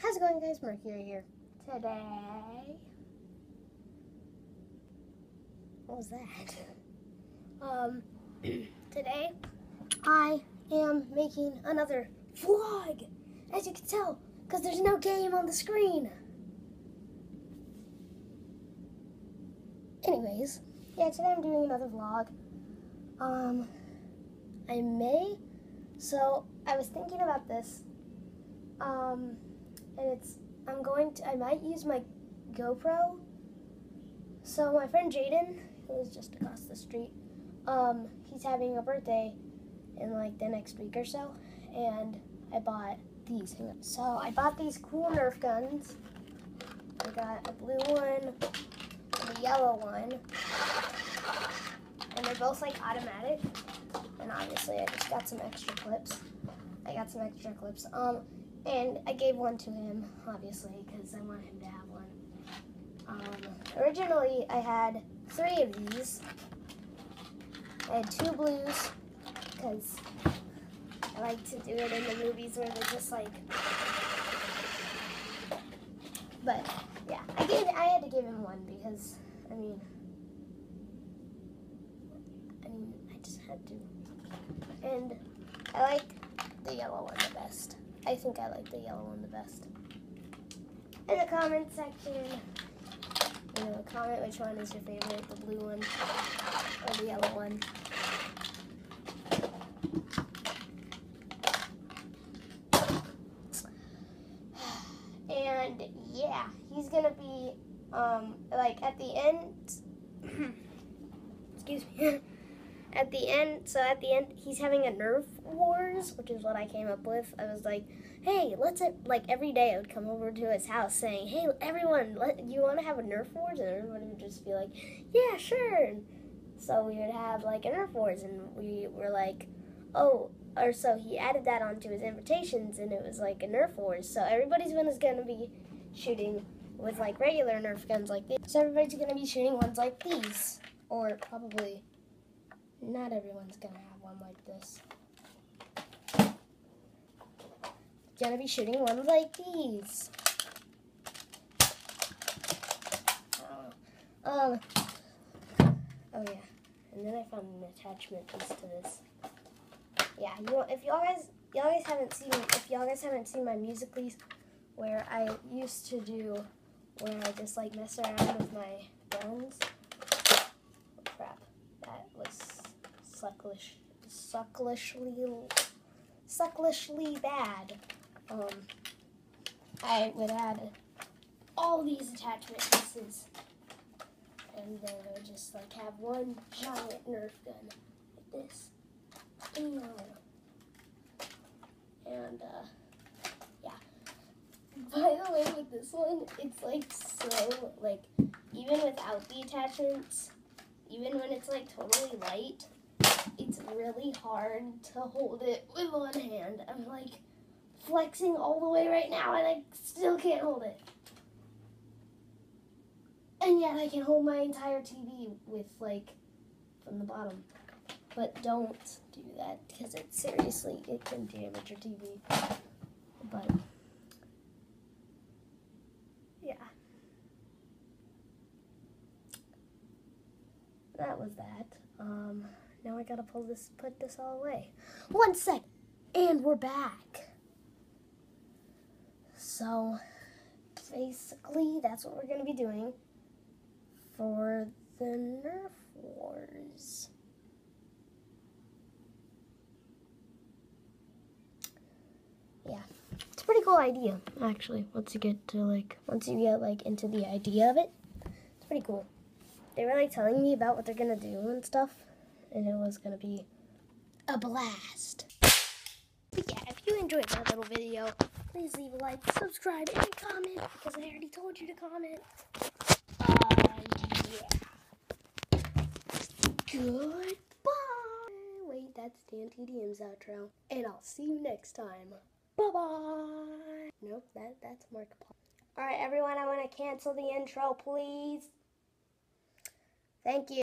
How's it going, guys? Mercury here. Today. What was that? Um, today I am making another vlog, as you can tell, because there's no game on the screen. Anyways, yeah, today I'm doing another vlog. Um, I may, so I was thinking about this. Um, and it's I'm going to I might use my GoPro. So my friend Jaden, who is just across the street, um, he's having a birthday in like the next week or so, and I bought these. So I bought these cool Nerf guns. I got a blue one and a yellow one, and they're both like automatic. And obviously, I just got some extra clips. I got some extra clips. Um, and I gave one to him, obviously, because I want him to have one. Um, originally, I had three of these. I had two blues, because I like to do it in the movies where they're just like. But yeah, I gave I had to give him one because I mean, I mean I just had to, and I like the yellow one the best. I think I like the yellow one the best. In the comment section, you know, comment which one is your favorite, the blue one or the yellow one. And yeah, he's gonna be um like at the end. excuse me. at the end, so at the end, he's having a Nerf Wars, which is what I came up with. I was like, hey, let's, like, every day I would come over to his house saying, hey, everyone, let, you want to have a Nerf Wars? And everybody would just be like, yeah, sure. So we would have, like, a Nerf Wars, and we were like, oh, or so he added that onto his invitations, and it was like a Nerf Wars. So everybody's is going to be shooting with, like, regular Nerf guns like this. So everybody's going to be shooting ones like these, or probably not everyone's gonna have one like this. Gonna be shooting one like these. Oh, um, oh yeah, and then I found an attachment piece to this. Yeah, you if y'all guys y'all guys haven't seen if y'all guys haven't seen my Musical.ly where I used to do where I just like mess around with my guns. Oh, crap, that was sucklish, sucklishly, sucklishly bad. Um, I would add all these attachment pieces, and then I would just like have one giant Nerf gun like this. And, and uh, yeah. By the way, with this one, it's like so like even without the attachments, even when it's like totally light it's really hard to hold it with one hand. I'm like flexing all the way right now and I still can't hold it. And yet I can hold my entire TV with like from the bottom. But don't do that because it seriously, it can damage your TV. But yeah. That was that. Um, now I gotta pull this, put this all away. One sec, and we're back. So, basically, that's what we're gonna be doing for the Nerf Wars. Yeah, it's a pretty cool idea, actually. Once you get to like, once you get like into the idea of it, it's pretty cool. They were like telling me about what they're gonna do and stuff and it was going to be a blast. But yeah, if you enjoyed that little video, please leave a like, subscribe, and comment, because I already told you to comment. Uh, yeah. Goodbye. Wait, that's Dan TDM's outro. And I'll see you next time. Bye-bye. Nope, that, that's Mark Paul. Alright, everyone, I want to cancel the intro, please. Thank you.